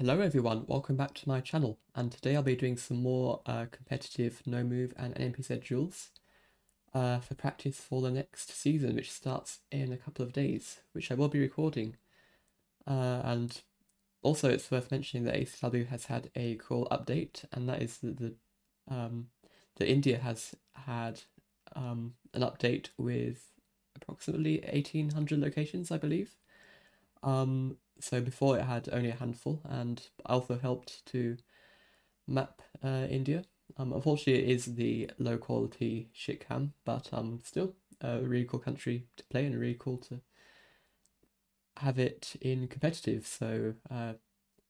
Hello everyone, welcome back to my channel and today I'll be doing some more uh, competitive no move and NMPZ duels uh, for practice for the next season which starts in a couple of days which I will be recording. Uh, and also it's worth mentioning that ACW has had a cool update and that is that the um, that India has had um, an update with approximately 1800 locations I believe. Um, so before it had only a handful, and also helped to map uh, India. Um, unfortunately, it is the low quality shit cam, but um, still a really cool country to play and really cool to have it in competitive. So uh,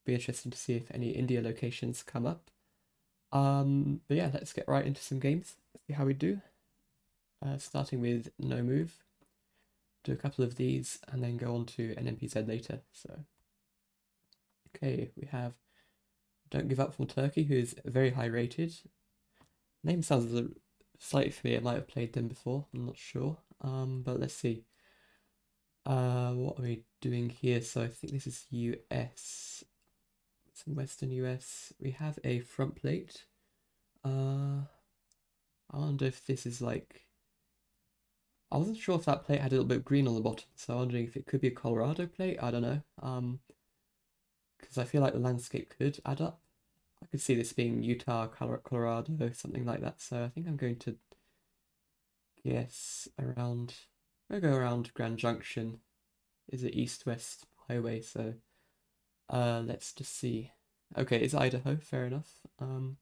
be interesting to see if any India locations come up. Um, but yeah, let's get right into some games. See how we do. Uh, starting with no move do a couple of these and then go on to NMPZ later. So, okay, we have Don't Give Up from Turkey, who is very high rated. Name sounds slightly familiar. I might have played them before. I'm not sure. Um, but let's see. Uh, what are we doing here? So I think this is US. It's in Western US. We have a front plate. Uh, I wonder if this is like I wasn't sure if that plate had a little bit of green on the bottom, so I'm wondering if it could be a Colorado plate. I don't know. Um, because I feel like the landscape could add up. I could see this being Utah, Colorado, something like that. So I think I'm going to guess around. I'll go around Grand Junction. Is it east-west highway? So uh, let's just see. Okay, it's Idaho. Fair enough. Um,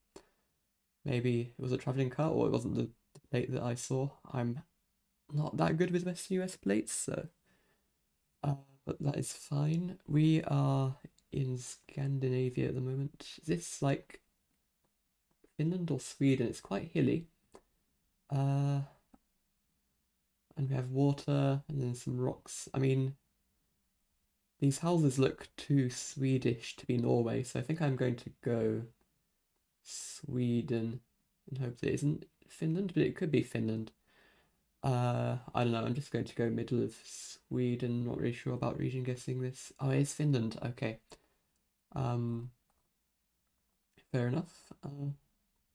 maybe it was a traveling car, or it wasn't the, the plate that I saw. I'm not that good with Western US plates, so uh, but that is fine. We are in Scandinavia at the moment. Is this like Finland or Sweden? It's quite hilly. Uh, and we have water and then some rocks. I mean, these houses look too Swedish to be Norway, so I think I'm going to go Sweden and hope that it isn't Finland, but it could be Finland. Uh, I don't know. I'm just going to go middle of Sweden. Not really sure about region guessing this. Oh, it's Finland. Okay. Um, fair enough. Uh,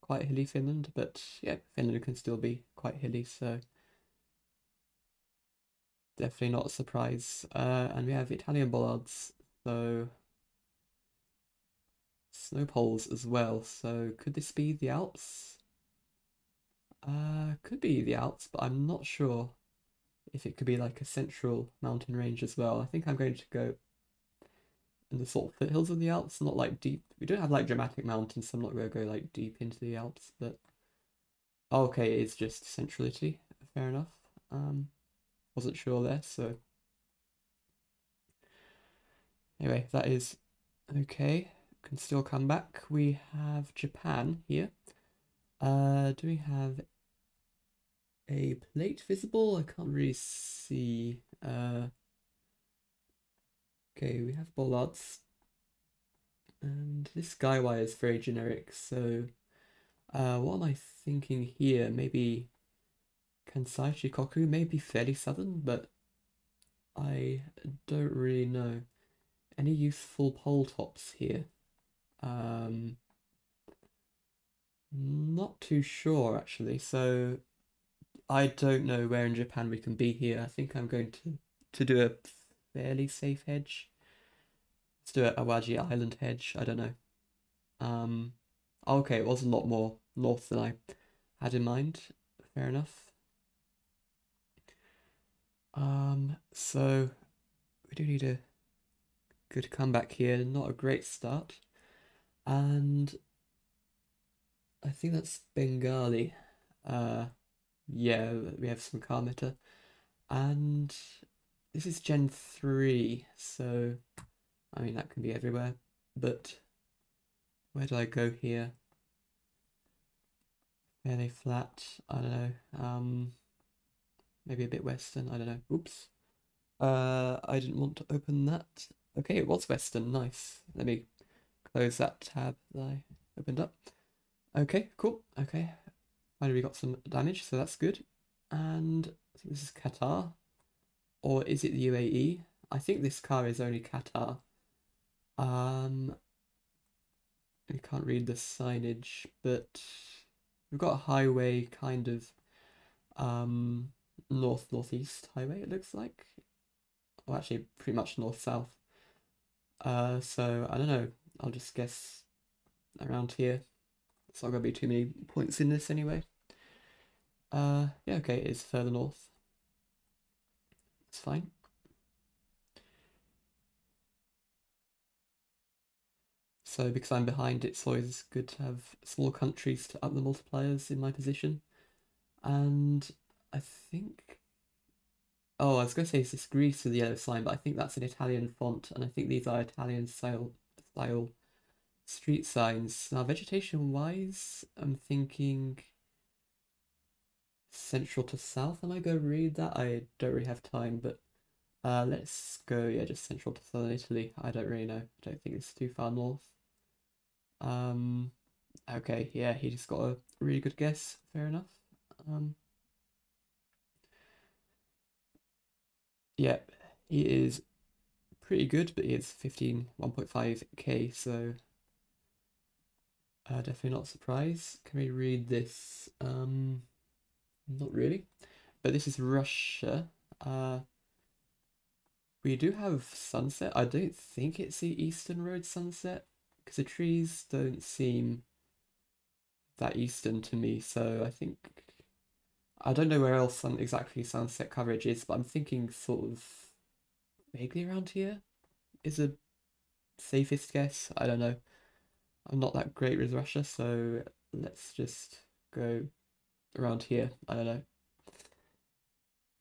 quite hilly Finland, but yeah, Finland can still be quite hilly, so definitely not a surprise. Uh, and we have Italian bollards, so snow poles as well. So could this be the Alps? Uh, could be the Alps, but I'm not sure if it could be like a central mountain range as well. I think I'm going to go in the sort of foothills of the Alps, not like deep. We don't have like dramatic mountains, so I'm not going to go like deep into the Alps, but oh, okay, it's just central Italy. Fair enough. Um, wasn't sure there, so anyway, that is okay. Can still come back. We have Japan here. Uh, do we have a plate visible? I can't really see. Uh, okay, we have bollards. And this guy wire is very generic, so uh, what am I thinking here? Maybe Kansai Shikoku may be fairly southern, but I don't really know. Any useful pole tops here? Um, not too sure actually, so I don't know where in Japan we can be here. I think I'm going to, to do a fairly safe hedge. Let's do a Awaji Island hedge. I don't know. Um, okay, it was a lot more north than I had in mind. Fair enough. Um, so we do need a good comeback here. Not a great start. And I think that's Bengali. Uh, yeah, we have some car meta. And this is Gen 3, so I mean that can be everywhere. But where do I go here? Fairly flat, I don't know. Um maybe a bit western, I don't know. Oops. Uh I didn't want to open that. Okay, it was western, nice. Let me close that tab that I opened up. Okay, cool. Okay, Finally, we got some damage, so that's good. And I think this is Qatar. Or is it the UAE? I think this car is only Qatar. Um, you can't read the signage, but we've got a highway kind of um, north northeast highway. It looks like, well, actually, pretty much north south. Uh, so I don't know. I'll just guess around here. It's not gonna be too many points in this anyway. Uh, yeah, okay, it's further north. It's fine. So because I'm behind, it's always good to have small countries to up the multipliers in my position. And I think... Oh, I was going to say it's this Greece with the yellow sign, but I think that's an Italian font, and I think these are Italian style, style street signs. Now, vegetation-wise, I'm thinking central to south, and I go read that. I don't really have time, but uh, let's go, yeah, just central to southern Italy. I don't really know. I don't think it's too far north. Um, okay, yeah, he just got a really good guess. Fair enough. Um, yeah, he is pretty good, but he is 15, 1.5k, so uh, definitely not surprised. Can we read this? Um, not really. But this is Russia. Uh, we do have sunset. I don't think it's the Eastern Road sunset because the trees don't seem that eastern to me. So I think I don't know where else sun exactly sunset coverage is, but I'm thinking sort of vaguely around here is a safest guess. I don't know. I'm not that great with Russia, so let's just go around here. I don't know.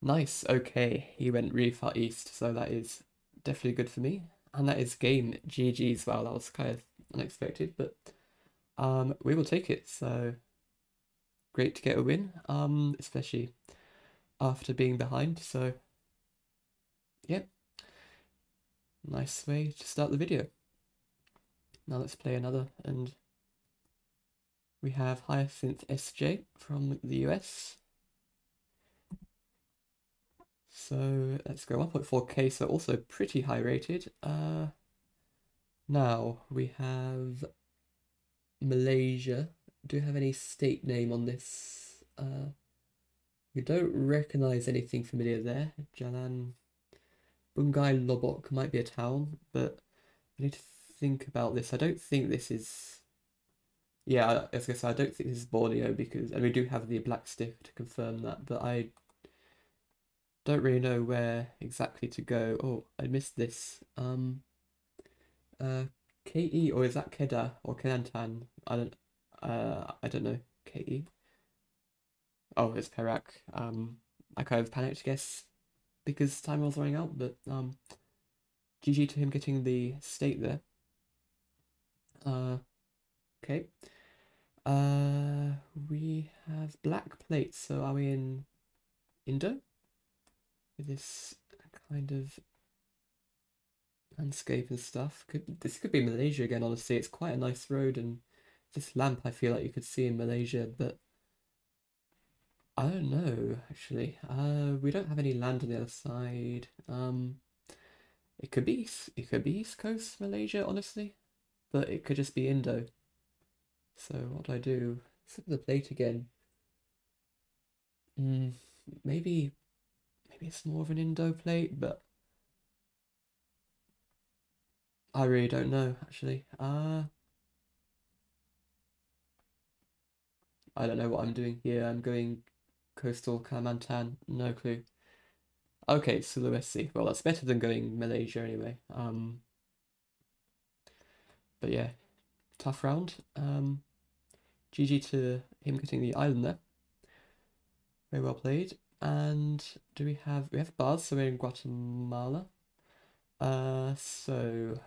Nice, okay. He went really far east, so that is definitely good for me. And that is game GG as well. That was kind of unexpected, but um, we will take it. So great to get a win, um, especially after being behind. So, yep. Nice way to start the video. Now let's play another and we have Hyacinth SJ from the US. So let's go 1.4k, so also pretty high rated. Uh, now we have Malaysia. Do you have any state name on this? Uh, we don't recognize anything familiar there. Jalan Bungai Lobok might be a town, but I need to think about this. I don't think this is yeah, as I was I don't think this is Borneo because and we do have the black stick to confirm that, but I don't really know where exactly to go. Oh, I missed this. Um uh KE or is that Kedah or Kelantan? I don't uh I don't know. KE. Oh, it's Perak. Um I kind of panicked, I guess, because time was running out, but um GG to him getting the state there. Uh okay. Uh, we have black plates, so are we in Indo? With this kind of landscape and stuff. Could This could be Malaysia again, honestly. It's quite a nice road, and this lamp I feel like you could see in Malaysia, but I don't know, actually. Uh, we don't have any land on the other side. Um, it could be, it could be East Coast Malaysia, honestly, but it could just be Indo. So what do I do? Flip the plate again. Mm, maybe, maybe it's more of an Indo plate, but I really don't know actually. Uh, I don't know what I'm doing here. I'm going coastal Kalimantan. No clue. Okay, Sulawesi. Well, that's better than going Malaysia anyway. Um, but yeah, tough round. Um, GG to him getting the island there. Very well played. And do we have we have bars? So we're in Guatemala. Uh, so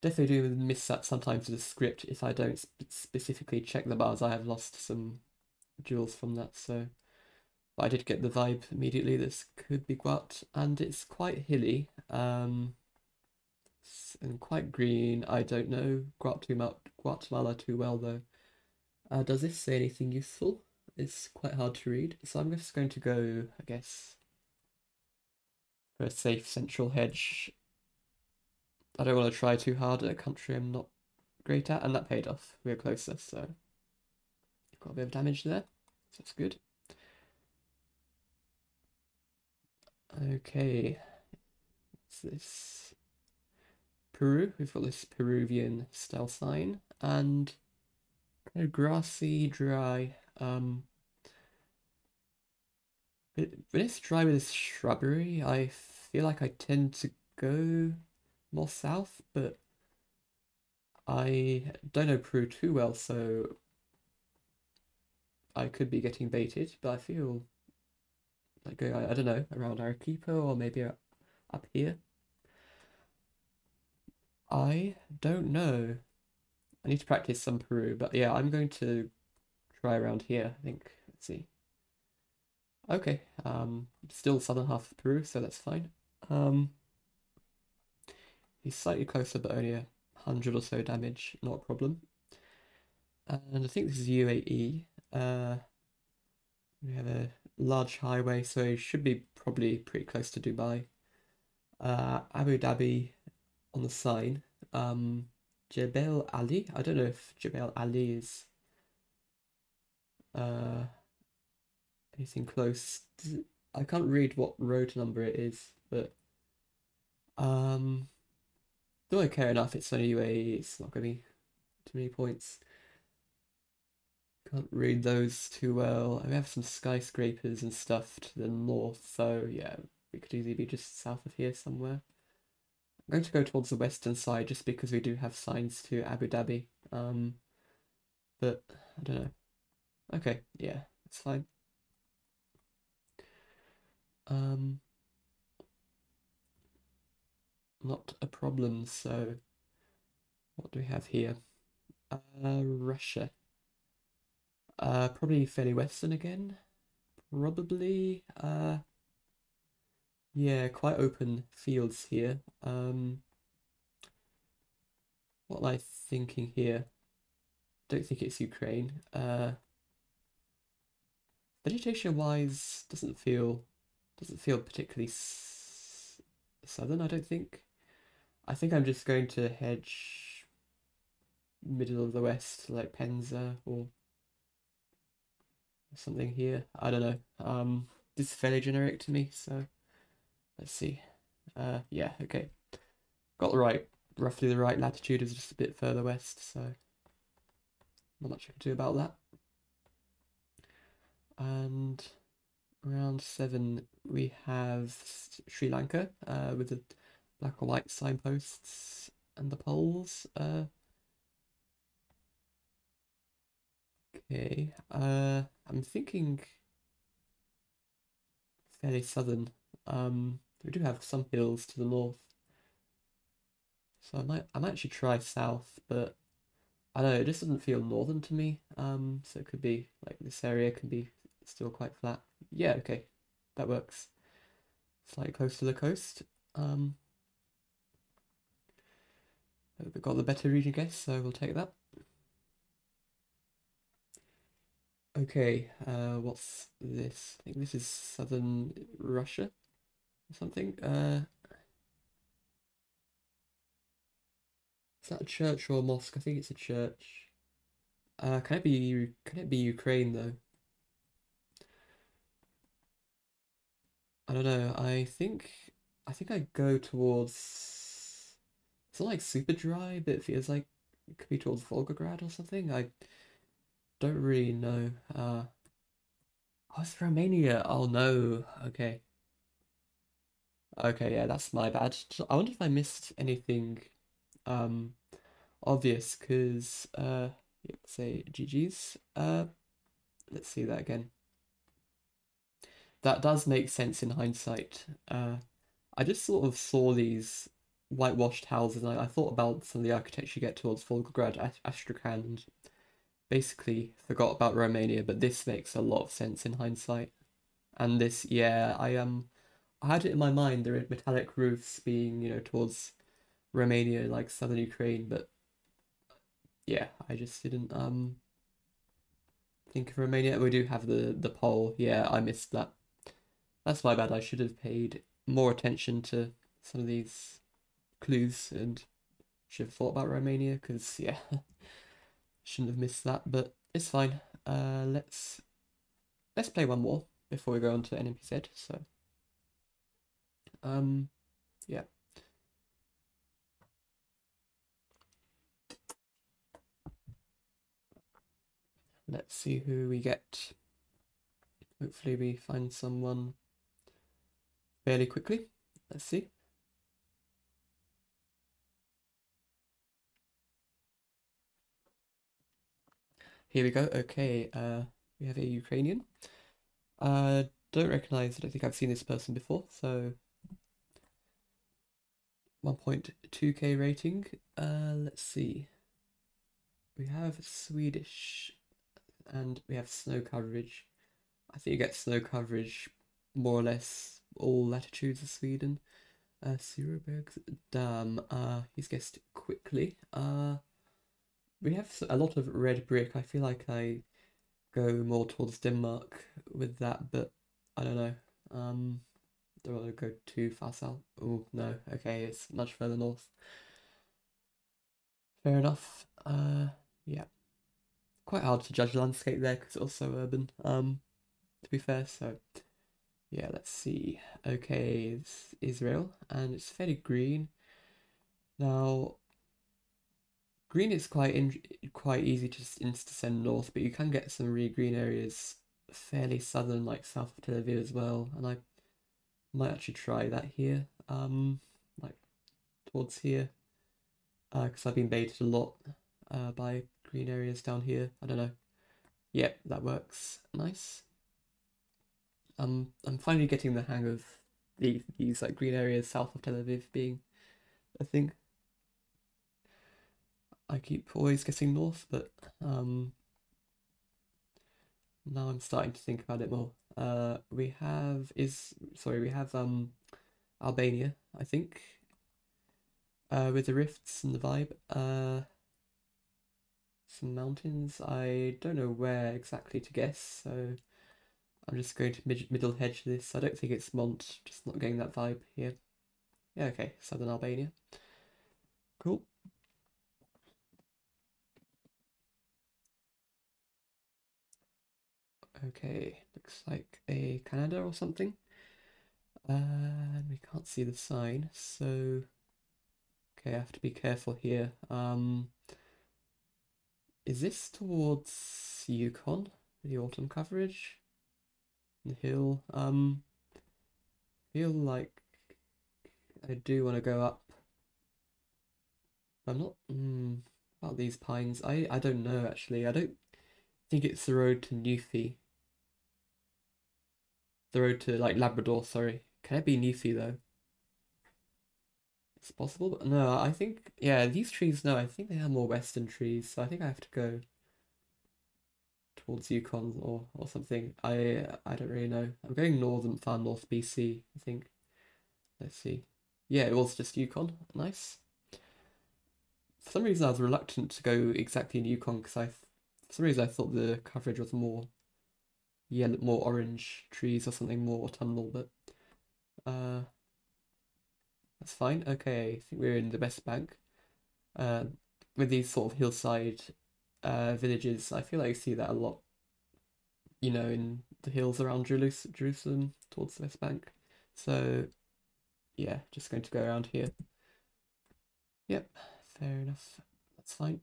definitely do miss that sometimes with the script if I don't sp specifically check the bars. I have lost some duels from that. So, but I did get the vibe immediately. This could be Guat, and it's quite hilly. Um, and quite green. I don't know Guatemala too well though. Uh, does this say anything useful? It's quite hard to read. So I'm just going to go, I guess, for a safe central hedge. I don't want to try too hard at a country I'm not great at, and that paid off. We were closer, so got a bit of damage there. So that's good. Okay, what's this? Peru. We've got this Peruvian style sign and kind of grassy, dry. Um, when it's dry with this shrubbery, I feel like I tend to go more south, but I don't know Peru too well, so I could be getting baited, but I feel like going, I, I don't know, around Arequipa or maybe up here. I don't know. I need to practice some Peru, but yeah, I'm going to try around here, I think. Let's see. Okay, um, still southern half of Peru, so that's fine. Um, he's slightly closer, but only a hundred or so damage, not a problem. And I think this is UAE. Uh, we have a large highway, so should be probably pretty close to Dubai. Uh, Abu Dhabi on the sign. Um, Jebel Ali. I don't know if Jebel Ali is uh, anything close. I can't read what road number it is, but um, don't care enough. It's only UAE. It's not going to be too many points. Can't read those too well. We have some skyscrapers and stuff to the north, so yeah, we could easily be just south of here somewhere. I'm going to go towards the western side just because we do have signs to Abu Dhabi. Um, but I don't know. Okay, yeah, it's fine. Um, not a problem. So, what do we have here? Uh, Russia. Uh, probably fairly western again. Probably, uh, yeah, quite open fields here. Um, what am I thinking here? Don't think it's Ukraine. Uh, vegetation wise, doesn't feel doesn't feel particularly southern. I don't think. I think I'm just going to hedge middle of the west, like Penza or something here. I don't know. Um, this is fairly generic to me, so let's see. Uh, yeah, okay. Got the right, roughly the right latitude is just a bit further west, so not much I can do about that. And round seven, we have Sri Lanka uh, with the black or white signposts and the poles. Uh, okay, uh, I'm thinking fairly southern. Um, we do have some hills to the north. So I might I might actually try south, but I don't know, it just doesn't feel northern to me. Um, so it could be like this area can be still quite flat. Yeah, okay, that works. Slightly close to the coast. Um, we've got the better region guess, so we'll take that. Okay, uh, what's this? I think this is southern Russia something. Uh, is that a church or a mosque? I think it's a church. Uh, can it be can it be Ukraine though? I don't know. I think I think I go towards. It's not like super dry, but it feels like it could be towards Volgograd or something. I don't really know. Uh, oh, it's Romania. Oh no. Okay. Okay, yeah, that's my bad. I wonder if I missed anything um obvious because uh let's say GG's. Uh let's see that again. That does make sense in hindsight. Uh I just sort of saw these whitewashed houses and I, I thought about some of the architecture you get towards Volgograd, Astrakhan, and basically forgot about Romania, but this makes a lot of sense in hindsight. And this, yeah, I um, I had it in my mind the metallic roofs being, you know, towards Romania, like southern Ukraine, but yeah, I just didn't um think of Romania. We do have the the pole. Yeah, I missed that. That's my bad. I should have paid more attention to some of these clues and should have thought about Romania because yeah, shouldn't have missed that, but it's fine. Uh, let's let's play one more before we go on to NMPZ. So, um, yeah. Let's see who we get. Hopefully we find someone fairly quickly. Let's see. Here we go. Okay, uh, we have a Ukrainian. Uh, don't recognize, I don't think I've seen this person before, so 1.2k rating. Uh, let's see. We have Swedish and we have snow coverage. I think you get snow coverage more or less all latitudes of Sweden. Uh, Suraberg's Dam, uh, he's guessed quickly. Uh, we have a lot of red brick. I feel like I go more towards Denmark with that, but I don't know. Um, don't want to go too far south. Oh, no. Okay, it's much further north. Fair enough. Uh, yeah quite hard to judge landscape there because it's also urban. Um, to be fair, so yeah, let's see. Okay, it's Israel, and it's fairly green. Now, green is quite in, quite easy to just to send north, but you can get some really green areas fairly southern, like south of Tel Aviv as well. And I might actually try that here, um, like towards here, because uh, I've been baited a lot uh, by green areas down here. I don't know. Yep, that works. Nice. Um, I'm finally getting the hang of the, these like green areas south of Tel Aviv being a thing. I keep always guessing north, but um, now I'm starting to think about it more. Uh, we have is sorry, we have um Albania, I think. Uh, with the rifts and the vibe. Uh, some mountains. I don't know where exactly to guess, so I'm just going to mid middle hedge this. I don't think it's Mont, just not getting that vibe here. Yeah, okay, southern Albania. Cool. Okay, looks like a Canada or something. And we can't see the sign, so okay, I have to be careful here. Um, is this towards Yukon? The autumn coverage? The hill? Um, feel like I do want to go up. I'm not mm, about these pines. I I don't know actually. I don't think it's the road to Newfie. The road to like Labrador. Sorry, can it be Newfie though? It's possible, but no, I think, yeah, these trees, no, I think they are more western trees, so I think I have to go towards Yukon or, or something. I I don't really know. I'm going northern, far north BC, I think. Let's see. Yeah, it was just Yukon. Nice. For some reason, I was reluctant to go exactly in Yukon because I, for some reason, I thought the coverage was more yellow, more orange trees or something more autumnal, but uh, that's fine. Okay, I think we're in the West Bank. Uh, with these sort of hillside uh, villages, I feel like I see that a lot. You know, in the hills around Jerusalem towards the West Bank. So, yeah, just going to go around here. Yep, fair enough. That's fine.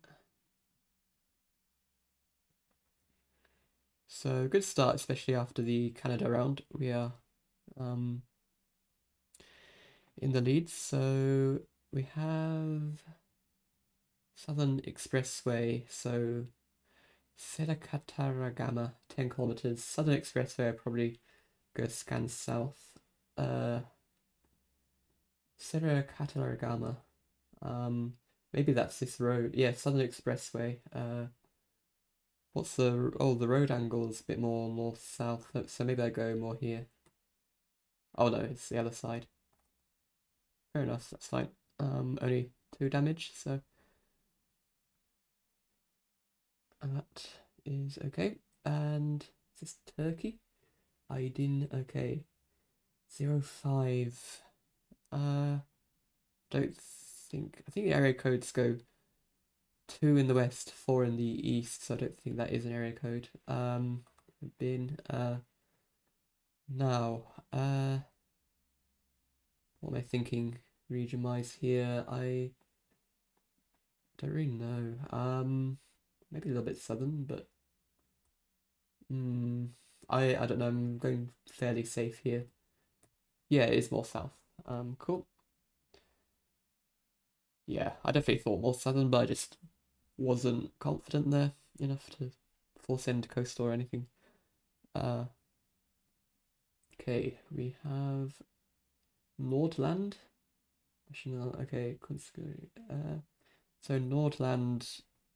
So, good start, especially after the Canada round. We are um, in the lead. So we have Southern Expressway. So Selakataragama, 10 kilometers. Southern Expressway, probably go scan south. Uh. Um, maybe that's this road. Yeah, Southern Expressway. Uh, what's the, oh, the road angle is a bit more north-south. So maybe I go more here. Oh no, it's the other side. Fair enough, that's fine. Um, only two damage, so and that is okay. And is this Turkey? Aydin, okay. Zero five. Uh, don't think I think the area codes go two in the west, four in the east, so I don't think that is an area code. Um, bin. Uh, now, uh, what am I thinking region-wise here? I don't really know. Um, maybe a little bit southern, but hmm, I I don't know. I'm going fairly safe here. Yeah, it is more south. Um, cool. Yeah, I definitely thought more southern, but I just wasn't confident there enough to force into coastal or anything. Uh, okay, we have Nordland. Okay, uh, so Nordland,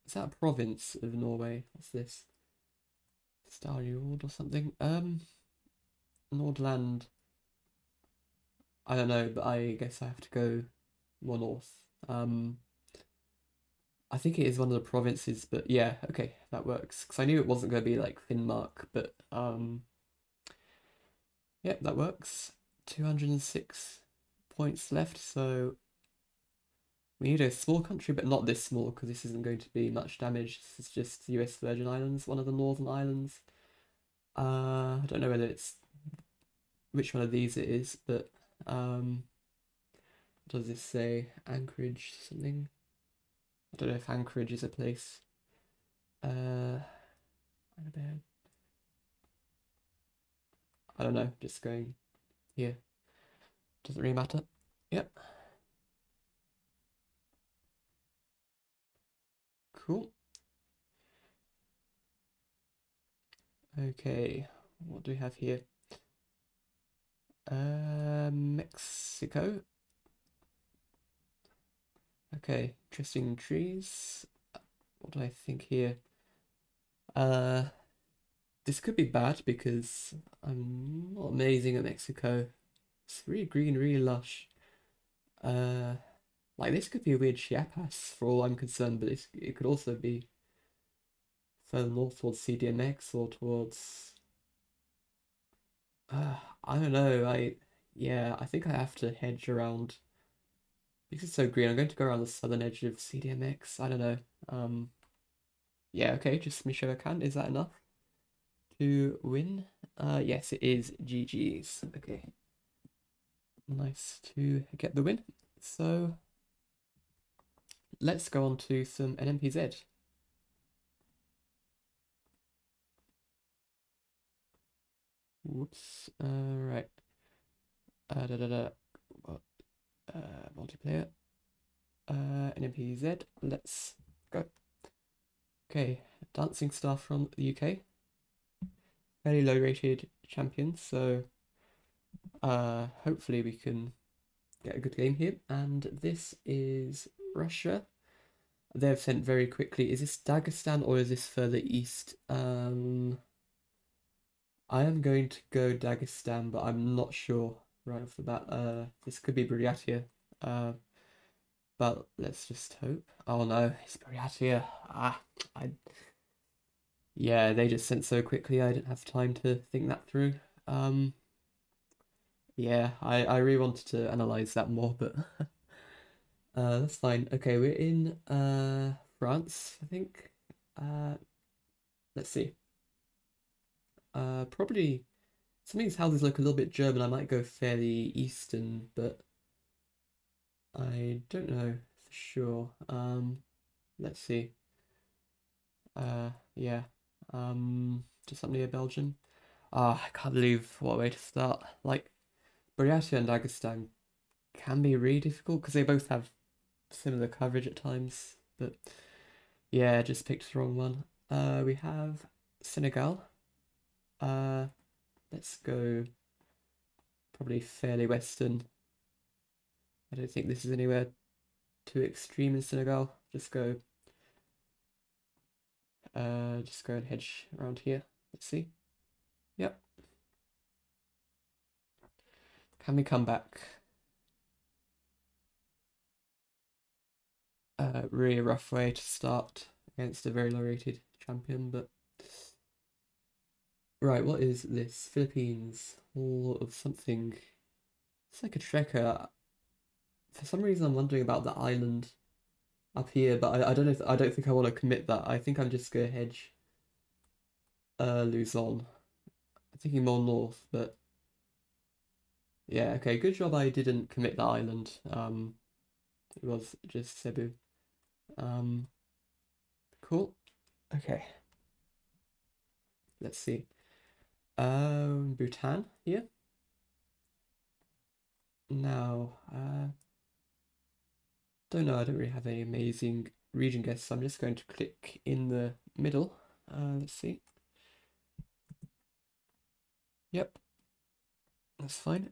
is that a province of Norway? What's this? Starjord or something? Um, Nordland, I don't know, but I guess I have to go more north. Um, I think it is one of the provinces, but yeah, okay, that works. Because I knew it wasn't going to be like Finnmark, but um, yeah, that works. 206 points left, so we need a small country, but not this small, because this isn't going to be much damage. This is just the US Virgin Islands, one of the northern islands. Uh, I don't know whether it's which one of these it is, but um, does this say? Anchorage something? I don't know if Anchorage is a place. Uh, I don't know, just going here. Doesn't really matter. Yep. Cool. Okay, what do we have here? Uh, Mexico. Okay, interesting trees. What do I think here? Uh, this could be bad because I'm not amazing at Mexico. It's really green, really lush. Uh, like this could be a weird Chiapas for all I'm concerned, but it could also be further north towards CDMX or towards. Uh, I don't know. I yeah, I think I have to hedge around because it's so green, I'm going to go around the southern edge of CDMX. I don't know. Um, yeah, okay, just me show I can. Is that enough to win? Uh, yes, it is GG's. Okay. Nice to get the win. So, let's go on to some NMPZ. Whoops. Uh, right. Uh, da da da uh, multiplayer, uh, NMPZ, let's go. Okay, Dancing Star from the UK, very low rated champion, so uh, hopefully we can get a good game here. And this is Russia. They've sent very quickly. Is this Dagestan or is this further east? Um, I am going to go Dagestan, but I'm not sure right off the bat. Uh, this could be Buryatia. Uh, but let's just hope. Oh no, it's Buryatia. Ah, I. Yeah, they just sent so quickly. I didn't have time to think that through. Um. Yeah, I I really wanted to analyze that more, but. uh, that's fine. Okay, we're in uh France, I think. Uh, let's see. Uh, probably some of these houses look a little bit German. I might go fairly Eastern, but I don't know for sure. Um, let's see. Uh, yeah. Um, just something near Belgium. Ah, oh, I can't believe what way to start. Like, Buryatia and Dagestan can be really difficult because they both have similar coverage at times. But yeah, just picked the wrong one. Uh, we have Senegal. Uh, Let's go probably fairly western. I don't think this is anywhere too extreme in Senegal. Just go uh just go and hedge around here. Let's see. Yep. Can we come back? Uh really rough way to start against a very low rated champion, but Right, what is this? Philippines, Hall of something. It's like a tracker. for some reason I'm wondering about the island up here, but I, I don't know if I don't think I want to commit that. I think I'm just gonna hedge uh Luzon. I'm thinking more north, but yeah, okay, good job I didn't commit the island. Um it was just Cebu. Um cool. Okay. Let's see. Um Bhutan here. Now, uh don't know, I don't really have any amazing region guesses, so I'm just going to click in the middle. Uh, let's see. Yep, that's fine.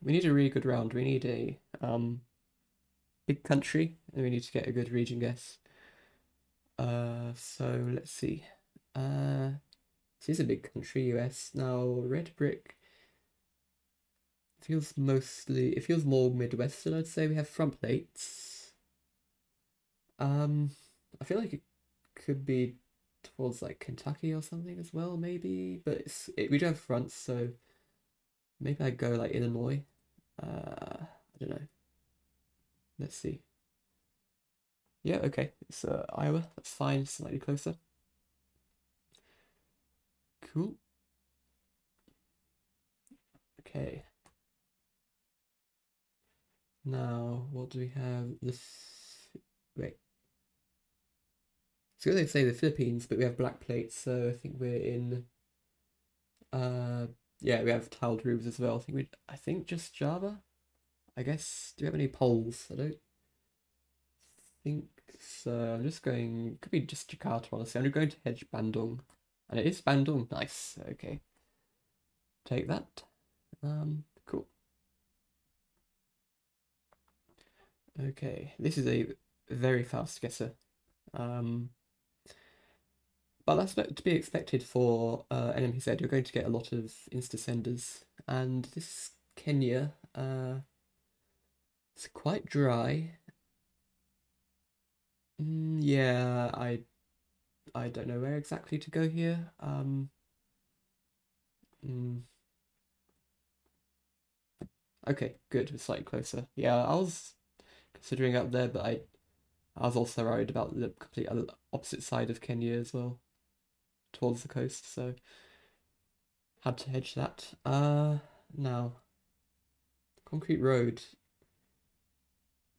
We need a really good round. We need a um, big country, and we need to get a good region guess. Uh, so let's see. Uh, this is a big country, US. Now, red brick feels mostly it feels more midwestern i'd say. We have front plates. Um i feel like it could be towards like kentucky or something as well maybe but it's it, we do have fronts so maybe i go like illinois. Uh i don't know. Let's see. Yeah okay. It's uh, iowa. That's fine. Slightly closer cool okay now, what do we have? This wait. So they say the Philippines, but we have black plates, so I think we're in. Uh, yeah, we have tiled roofs as well. I think we, I think just Java. I guess. Do we have any poles? I don't think so. I'm just going. Could be just Jakarta. Honestly, I'm going to hedge Bandung, and it is Bandung. Nice. Okay. Take that. Um. Cool. Okay, this is a very fast guesser. Um, but that's to be expected for uh, NMPZ. You're going to get a lot of insta-senders. And this Kenya, uh, it's quite dry. Mm, yeah, I I don't know where exactly to go here. Um, mm. Okay, good. We're slightly closer. Yeah, I was considering up there, but I I was also worried about the complete opposite side of Kenya as well, towards the coast, so had to hedge that. Uh, now, concrete road.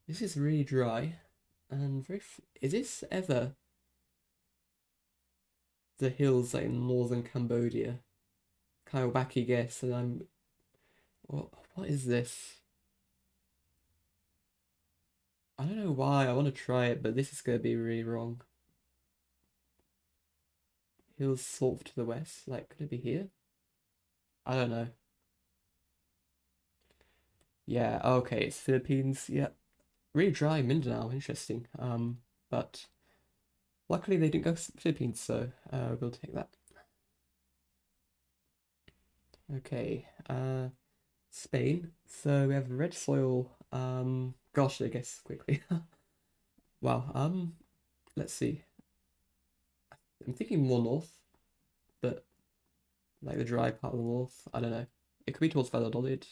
This is really dry and very. is this ever the hills like in northern Cambodia? Of wacky guess, and I'm. What what is this? I don't know why, I want to try it, but this is going to be really wrong. Hills sort of to the west, like, could it be here? I don't know. Yeah, okay, it's Philippines, yeah. Really dry Mindanao, interesting. Um, but luckily they didn't go to Philippines, so uh, we'll take that. Okay, uh, Spain. So we have red soil, um, gosh, I guess quickly. wow. Um, let's see. I'm thinking more north, but like the dry part of the north. I don't know. It could be towards Valladolid.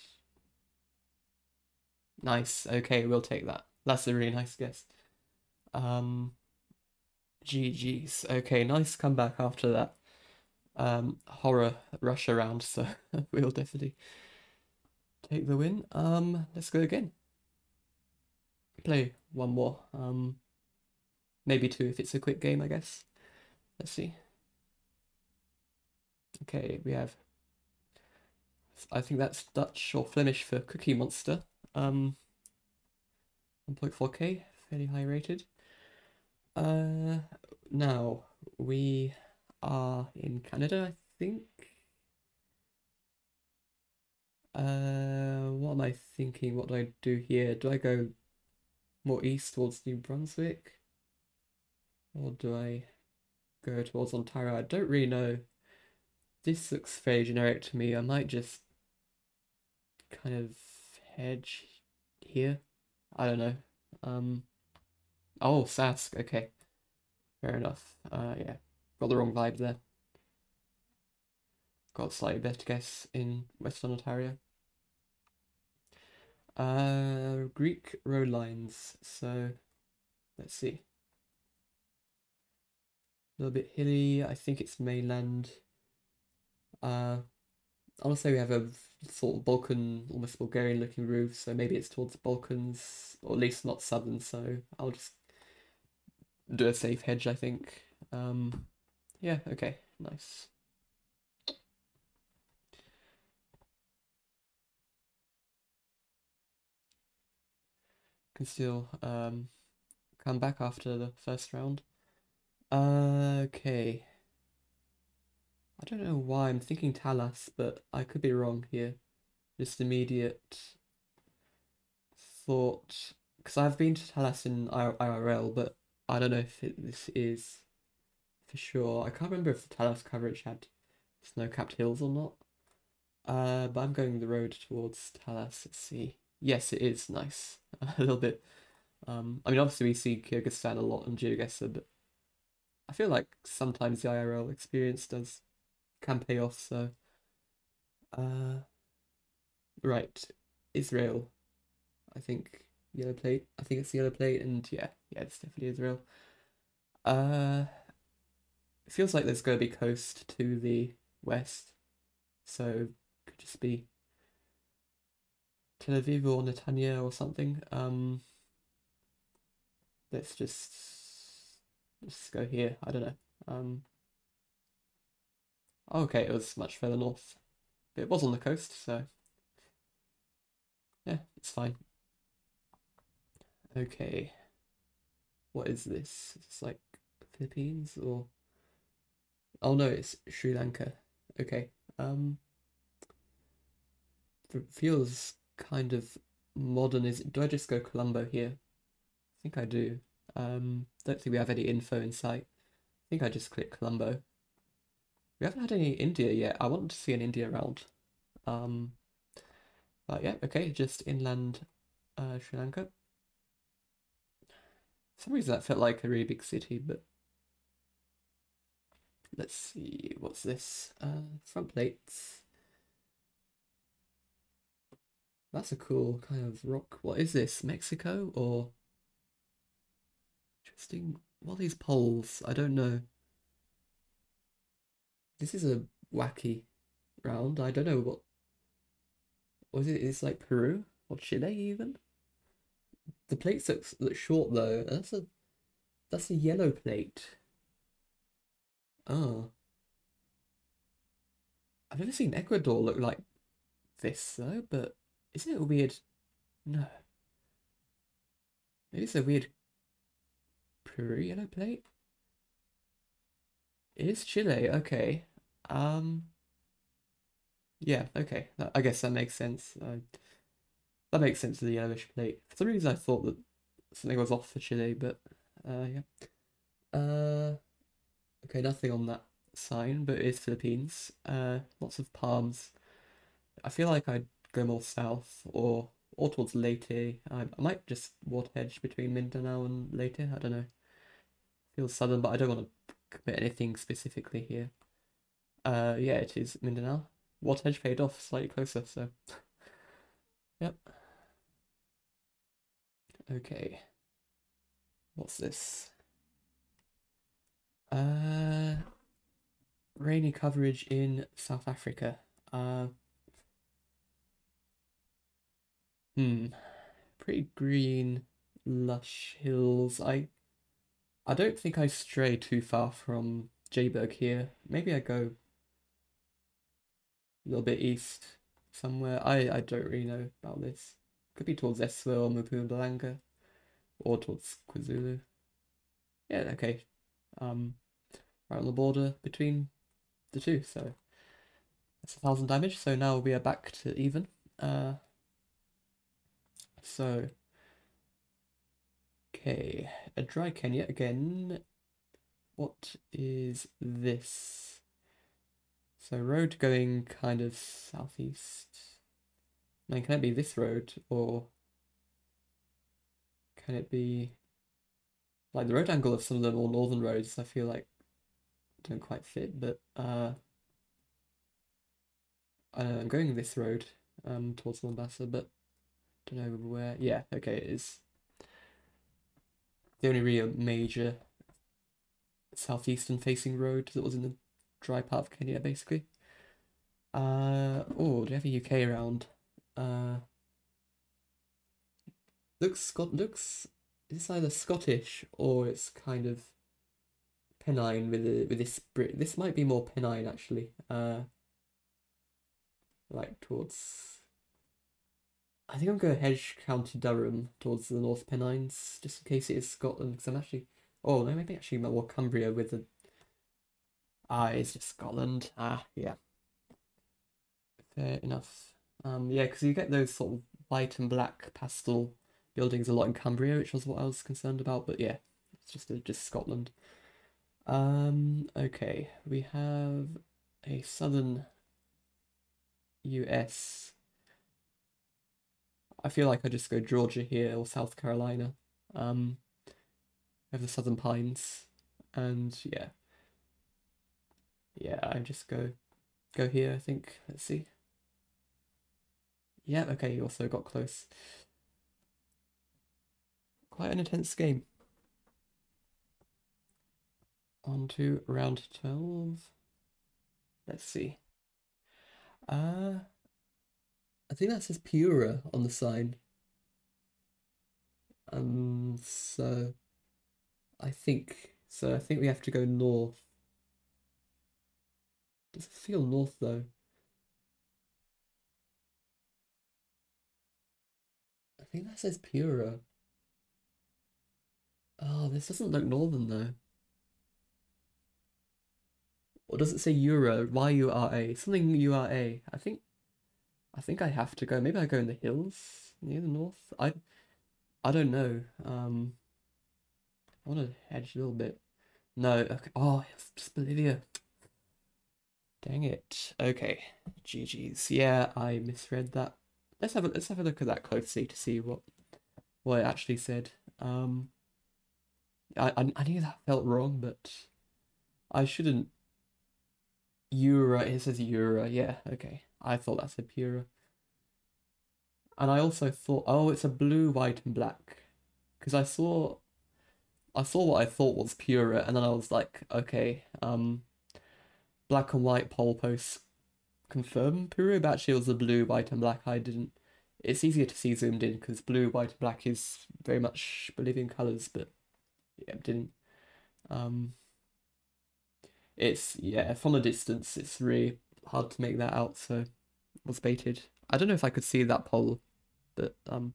Nice. Okay, we'll take that. That's a really nice guess. Um, GG's. Okay, nice comeback after that um, horror rush around. So we'll definitely take the win. Um, let's go again play one more. Um, maybe two if it's a quick game, I guess. Let's see. Okay, we have. I think that's Dutch or Flemish for Cookie Monster. Um, 1.4k, fairly high rated. Uh, now we are in Canada, I think. Uh, what am I thinking? What do I do here? Do I go more east towards New Brunswick? Or do I go towards Ontario? I don't really know. This looks very generic to me. I might just kind of hedge here. I don't know. Um, oh, Sask. Okay, fair enough. Uh, yeah, got the wrong vibe there. Got slightly better guess in Western Ontario. Uh, Greek road lines. So, let's see. A little bit hilly. I think it's mainland. Uh, I want to say we have a sort of Balkan, almost Bulgarian looking roof, so maybe it's towards the Balkans, or at least not southern, so I'll just do a safe hedge, I think. Um, yeah, okay, nice. Can still um, come back after the first round. Uh, okay. I don't know why I'm thinking Talas, but I could be wrong here. Just immediate thought, because I've been to Talas in IRL, but I don't know if it, this is for sure. I can't remember if the Talas coverage had snow-capped hills or not. Uh, but I'm going the road towards Talas. Let's see. Yes, it is nice. a little bit. Um, I mean, obviously we see Kyrgyzstan a lot in GeoGuessr, but I feel like sometimes the IRL experience does can pay off. So, uh, right, Israel. I think yellow plate. I think it's the yellow plate, and yeah, yeah, it's definitely Israel. Uh, it feels like there's going to be coast to the west, so could just be Tel Aviv or Netanya or something. Um, let's just let's go here. I don't know. Um, okay, it was much further north, but it was on the coast, so yeah, it's fine. Okay, what is this? It's like Philippines or oh no, it's Sri Lanka. Okay, um, feels kind of modern. Is do I just go Colombo here? I think I do. Um, don't think we have any info in sight. I think I just click Colombo. We haven't had any India yet. I want to see an India round. Um, but yeah, okay, just inland uh, Sri Lanka. For some reason that felt like a really big city, but let's see, what's this? Uh, front plates. That's a cool kind of rock. What is this? Mexico or interesting? What are these poles? I don't know. This is a wacky round. I don't know what. Was it? It's like Peru or Chile even. The plates look, look short though. That's a that's a yellow plate. Oh. I've never seen Ecuador look like this though, but isn't it a weird? No. Maybe it's a weird Peru yellow plate. It is Chile. Okay. Um. Yeah. Okay. I guess that makes sense. That makes sense to the yellowish plate. For some reason, I thought that something was off for Chile, but uh, yeah. Uh. Okay, nothing on that sign, but it is Philippines. Uh, lots of palms. I feel like I'd go more south or or towards Leyte. I, I might just water hedge between Mindanao and Leyte. I don't know. Feels southern, but I don't want to commit anything specifically here. Uh, yeah, it is Mindanao. Water hedge paid off slightly closer, so yep. Okay. What's this? Uh, rainy coverage in South Africa. Uh, Hmm. Pretty green, lush hills. I I don't think I stray too far from Joburg here. Maybe I go a little bit east somewhere. I, I don't really know about this. Could be towards Eswa or Mpumalanga or towards KwaZulu. Yeah, okay. Um, right on the border between the two, so that's a thousand damage. So now we are back to even. Uh, so, okay, a dry Kenya again. What is this? So road going kind of southeast. I mean, can it be this road or can it be like the road angle of some of the more northern roads? I feel like don't quite fit, but uh, I I'm going this road um towards Mombasa, but don't know where. Yeah, okay, it is. The only real major southeastern facing road that was in the dry part of Kenya, basically. Uh, oh, do you have a UK around? Uh, looks Scot looks it's either Scottish or it's kind of Pennine with a, with this Brit. This might be more Pennine actually. Uh, like towards. I think I'm going to hedge County Durham towards the North Pennines, just in case it is Scotland. Because I'm actually. Oh no, maybe actually more Cumbria with the. Ah, it's just Scotland. Ah, yeah. Fair enough. Um, yeah, because you get those sort of white and black pastel buildings a lot in Cumbria, which was what I was concerned about. But yeah, it's just just Scotland. Um, okay, we have a southern US. I feel like I just go Georgia here or South Carolina. Um, we have the Southern Pines, and yeah, yeah, I just go go here. I think. Let's see. Yeah, okay, you also got close. Quite an intense game. On to round 12. Let's see. Uh, I think that says Piura on the sign. Um, so I think so. I think we have to go north. Does it feel north though? I think that says Piura. Oh, this doesn't look northern though. Or does it say Euro? Y-U-R-A? Something U-R-A. I think I think I have to go. Maybe I go in the hills near the north. I I don't know. Um I want to hedge a little bit. No, okay. Oh, it's just Bolivia. Dang it. Okay. GG's. Yeah, I misread that. Let's have a let's have a look at that closely to see what what it actually said. Um I I, knew that felt wrong, but I shouldn't Eura, it says Eura, yeah, okay. I thought that said Pura. And I also thought, oh, it's a blue, white, and black. Because I saw, I saw what I thought was Pura, and then I was like, okay, um, black and white pole posts confirm Pura, but actually it was a blue, white, and black. I didn't, it's easier to see zoomed in, because blue, white, and black is very much Bolivian colours, but yeah, didn't. Um, it's yeah from a distance it's really hard to make that out so was baited. I don't know if i could see that pole but um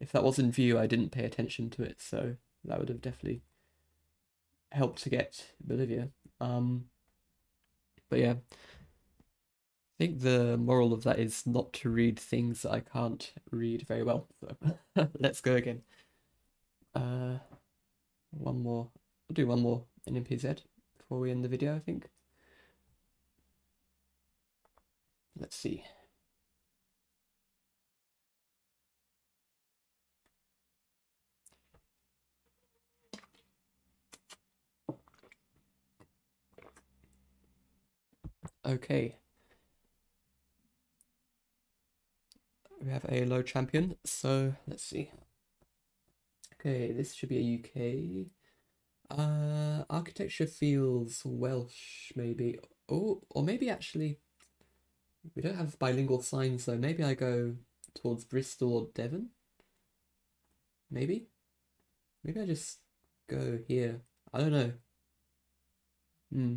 if that was in view i didn't pay attention to it so that would have definitely helped to get bolivia. Um but yeah i think the moral of that is not to read things that i can't read very well so let's go again. Uh one more i'll do one more NMPZ before we end the video, I think. Let's see. Okay. We have a low champion, so let's see. Okay, this should be a UK uh, architecture feels Welsh, maybe. Oh, or maybe actually, we don't have bilingual signs, so maybe I go towards Bristol or Devon. Maybe? Maybe I just go here. I don't know. Hmm.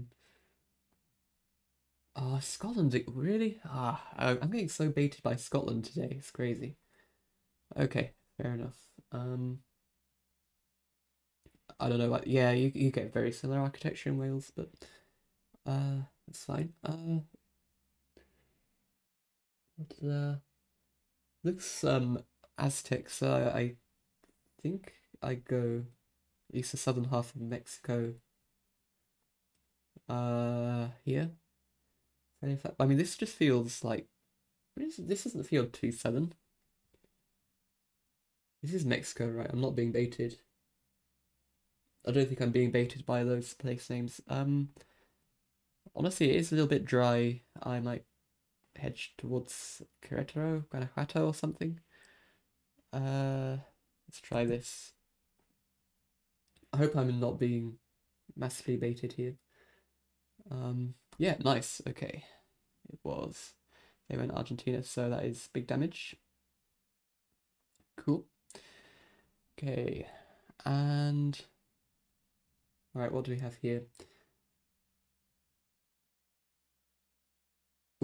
Oh, Scotland, really? Ah, I'm getting so baited by Scotland today. It's crazy. Okay, fair enough. Um, I don't know. What, yeah, you you get very similar architecture in Wales, but uh, that's fine. Uh, the looks um Aztec. So I think I go at least the southern half of Mexico. Uh, here. I mean, this just feels like this doesn't feel too southern. This is Mexico, right? I'm not being baited. I don't think I'm being baited by those place names. Um, honestly, it is a little bit dry. I might hedge towards Querétaro, Guanajuato or something. Uh, let's try this. I hope I'm not being massively baited here. Um, yeah, nice. Okay, it was. They went Argentina, so that is big damage. Cool. Okay, and all right, what do we have here?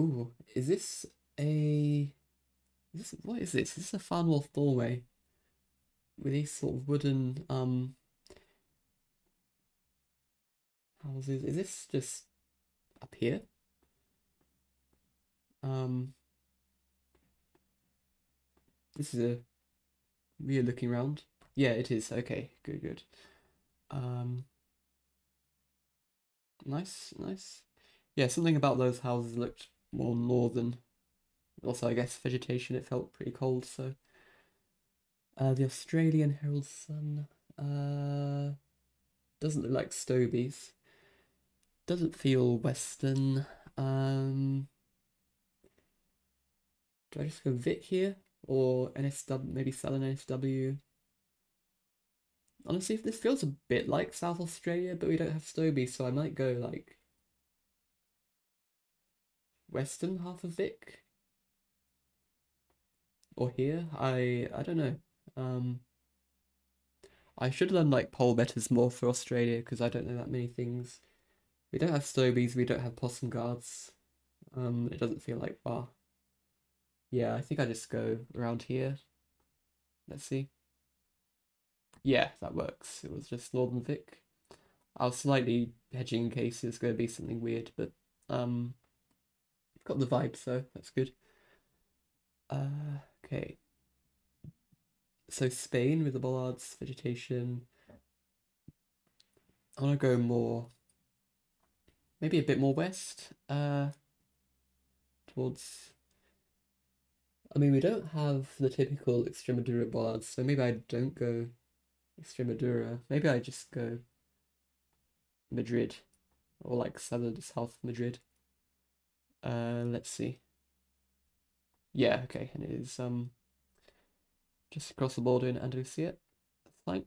Ooh, is this a is this what is this? Is this a Faroe or Norway with these sort of wooden um houses? Is this just up here? Um, this is a weird looking round. Yeah, it is. Okay, good, good. Um, nice, nice. Yeah, something about those houses looked more northern. Also, I guess vegetation, it felt pretty cold, so. Uh, the Australian Herald Sun. Uh, doesn't look like Stobies. Doesn't feel Western. Um, do I just go Vic here? Or NSW, maybe Southern NSW? Honestly, if this feels a bit like South Australia, but we don't have Stobie, so I might go like western half of Vic. Or here. I I don't know. Um I should learn like pole betters more for Australia because I don't know that many things. We don't have Stobies, we don't have Possum Guards. Um, it doesn't feel like bar. Yeah, I think I just go around here. Let's see. Yeah, that works. It was just Northern Vic. I was slightly hedging in case it's going to be something weird, but um, got the vibe, so that's good. Uh, okay. So Spain with the bollards, vegetation. I want to go more, maybe a bit more west, uh, towards I mean, we don't have the typical Extremadura bollards, so maybe I don't go Extremadura. Maybe I just go Madrid, or like southern south Madrid. Uh, let's see. Yeah, okay, and it is um just across the border in Andalusia. That's fine.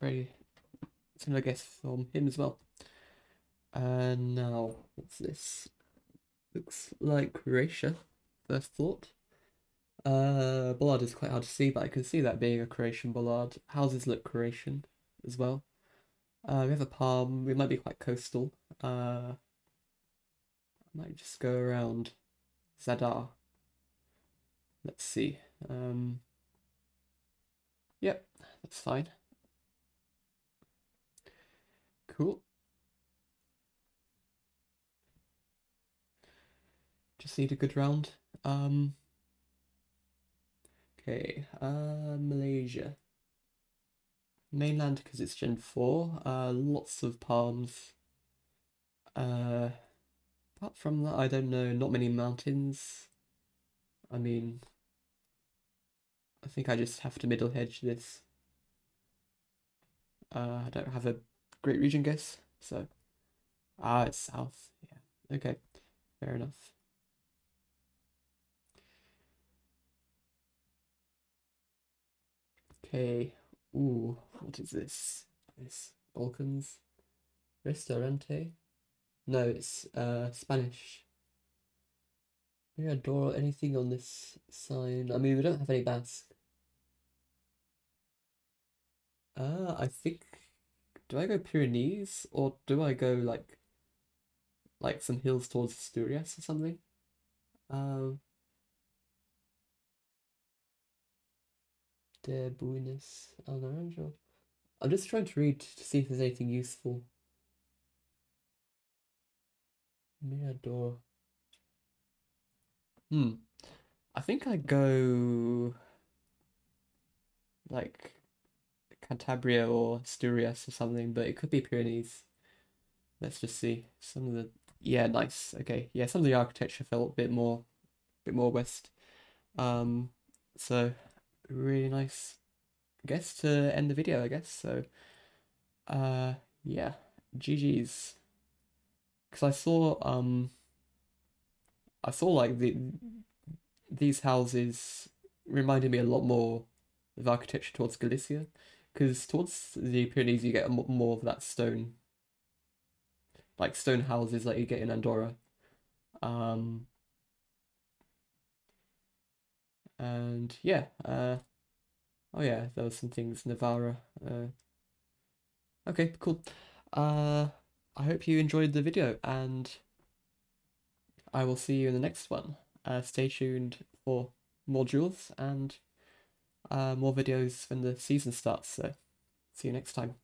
Very similar guess from him as well. And now, what's this? Looks like Croatia, first thought. Uh, bollard is quite hard to see, but I can see that being a Croatian bollard. Houses look Croatian as well. Uh, we have a palm. We might be quite coastal. Uh, I might just go around Zadar. Let's see. Um, yep, that's fine. Cool. Just need a good round. Um, okay, uh, Malaysia. Mainland because it's Gen 4. Uh, lots of palms. Uh, apart from that, I don't know, not many mountains. I mean, I think I just have to middle hedge this. Uh, I don't have a great region guess, so. Ah, it's south. Yeah, okay, fair enough. Okay. Ooh, what is this? This Balkans? Restaurante? No, it's uh Spanish. Mirador, anything on this sign? I mean, we don't have any Basque. Uh, I think, do I go Pyrenees or do I go like, like some hills towards Asturias or something? Um, De Buenos Naranjo. I'm just trying to read to see if there's anything useful. Mirador. Hmm. I think I go like Cantabria or Asturias or something, but it could be Pyrenees. Let's just see. Some of the yeah, nice. Okay, yeah, some of the architecture felt a bit more, a bit more west. Um, so really nice guess to end the video, I guess. So, uh, yeah, GG's. Because I saw, um, I saw like the these houses reminded me a lot more of architecture towards Galicia, because towards the Pyrenees you get more of that stone, like stone houses that you get in Andorra. Um, and yeah, uh, oh yeah, there were some things Navarra. Uh, okay, cool. Uh, I hope you enjoyed the video, and I will see you in the next one. Uh, stay tuned for more duels and uh, more videos when the season starts. So, see you next time.